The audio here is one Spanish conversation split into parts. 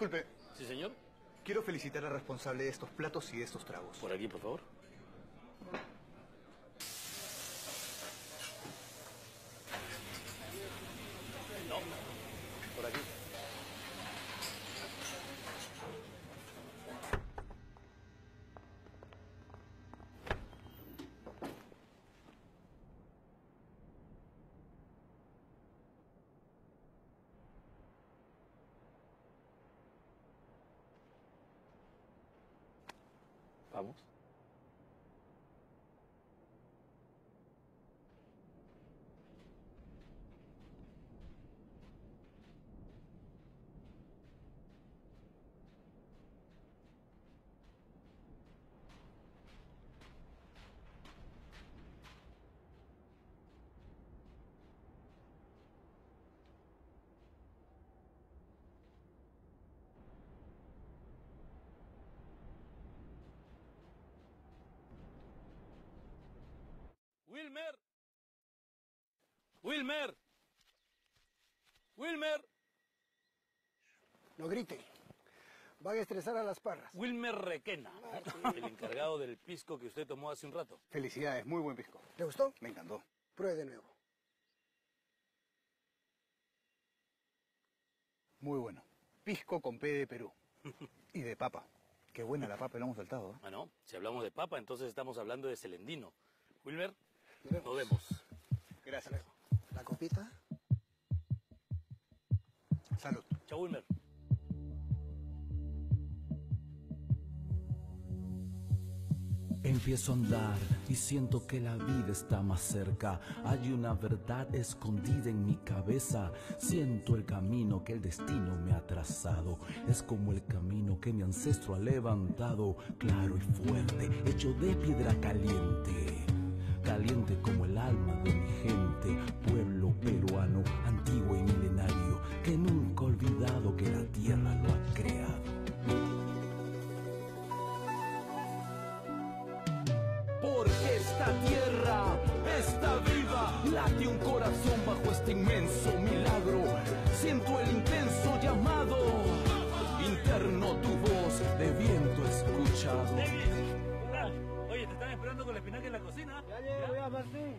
Disculpe, ¿Sí, señor? quiero felicitar al responsable de estos platos y de estos tragos. Por aquí, por favor. No, por aquí. Vamos. Wilmer. Wilmer. Wilmer. No griten. Van a estresar a las parras. Wilmer Requena. El encargado del pisco que usted tomó hace un rato. Felicidades, muy buen pisco. ¿Le gustó? Me encantó. Pruebe de nuevo. Muy bueno. Pisco con P de Perú. Y de papa. Qué buena la papa, lo hemos saltado. ¿eh? Bueno, si hablamos de papa, entonces estamos hablando de celendino. Wilmer, Nos vemos. nos vemos. Gracias. La copita. Salud. Chao, Wilmer. Empiezo a andar y siento que la vida está más cerca. Hay una verdad escondida en mi cabeza. Siento el camino que el destino me ha trazado. Es como el camino que mi ancestro ha levantado, claro y fuerte, hecho de piedra caliente. Caliente como el alma de mi gente, pueblo peruano, antiguo y milenario, que nunca ha olvidado que la tierra lo ha creado. Porque esta tierra está viva, late un corazón bajo este inmenso milagro. Siento el Martín.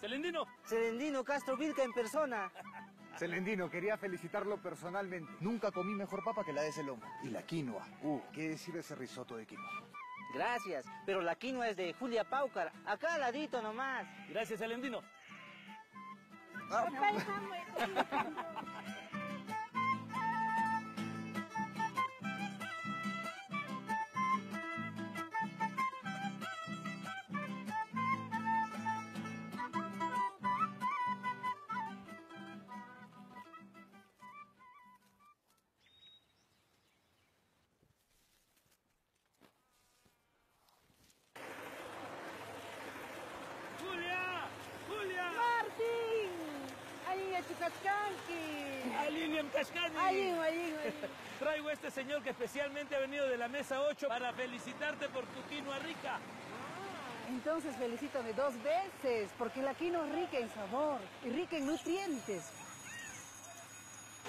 Celendino. Celendino Castro Vilca en persona. Celendino, quería felicitarlo personalmente. Nunca comí mejor papa que la de ese lomo. Y la quinoa. Uh, ¿qué decir de ese risotto de quinoa? Gracias, pero la quinoa es de Julia Paucar. Acá al ladito nomás. Gracias, Celendino. ¡Julia! ¡Alinium Cascani! Traigo a este señor que especialmente ha venido de la mesa 8 para felicitarte por tu quinoa rica. Entonces felicítame dos veces, porque la quinoa es rica en sabor y rica en nutrientes.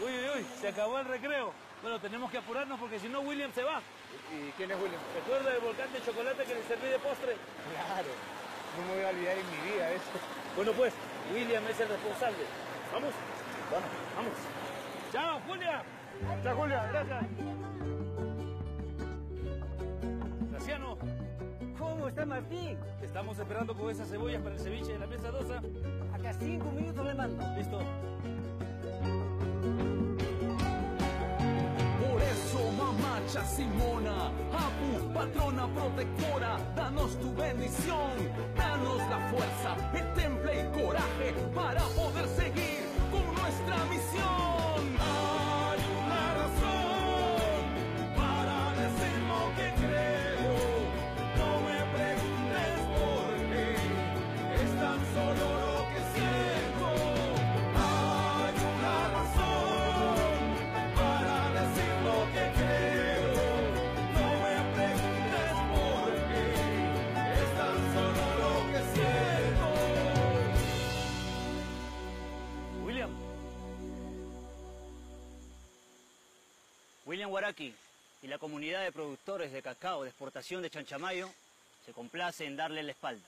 Uy, uy, uy, se acabó el recreo. Bueno, tenemos que apurarnos porque si no William se va. ¿Y quién es William? ¿Recuerda el volcán de chocolate que le serví de postre? Claro. No me voy a olvidar en mi vida eso. Bueno, pues, William es el responsable. ¿Vamos? Vamos. Vamos. ¡Chao, Julia! Chao, Julia. Gracias. Graciano, ¿Cómo está Martín? te estamos esperando con esas cebollas para el ceviche de la mesa 2. Acá cinco minutos le mando. Listo. Por eso, mamacha Simona, Apu, patrona protectora, danos tu bendición, danos la fuerza, el temple y coraje para poder William Waraki y la comunidad de productores de cacao de exportación de Chanchamayo se complace en darle la espalda.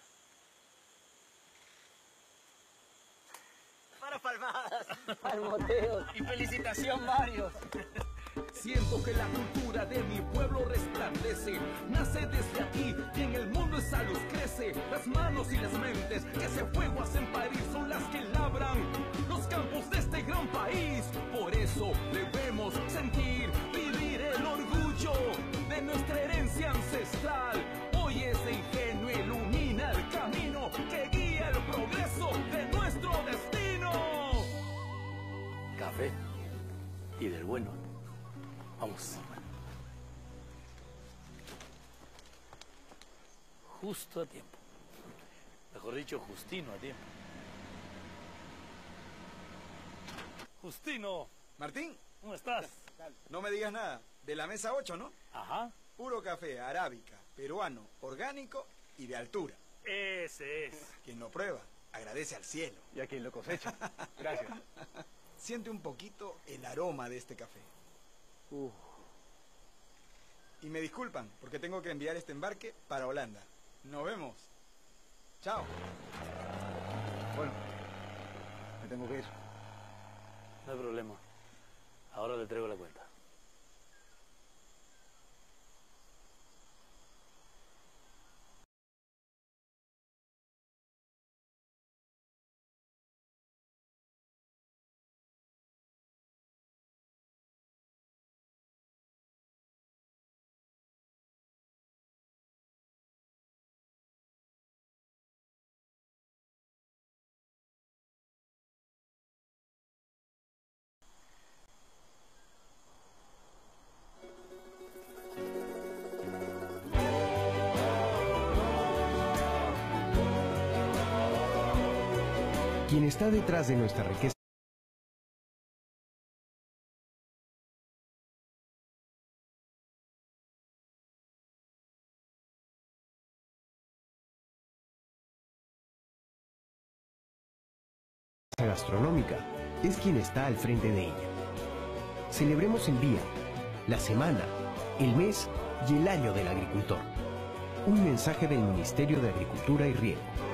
Para palmadas, palmoteos y felicitación varios. Siento que la cultura de mi pueblo resplandece, nace desde aquí y en el mundo esa luz crece. Las manos y las mentes que ese fuego hacen parir son las que labran herencia ancestral. Hoy ese ingenio ilumina el camino que guía el progreso de nuestro destino. Café. Y del bueno. Vamos. Justo a tiempo. Mejor dicho, Justino a tiempo. Justino, Martín, ¿cómo estás? no me digas nada. De la mesa 8, ¿no? Ajá. Puro café, arábica, peruano, orgánico y de altura. Ese es. Quien lo prueba, agradece al cielo. Y a quien lo cosecha. Gracias. Siente un poquito el aroma de este café. Y me disculpan, porque tengo que enviar este embarque para Holanda. Nos vemos. Chao. Bueno, me tengo que ir. No hay problema. Ahora le traigo la cuenta. Quien está detrás de nuestra riqueza gastronómica es quien está al frente de ella. Celebremos el día, la semana, el mes y el año del agricultor. Un mensaje del Ministerio de Agricultura y Riego.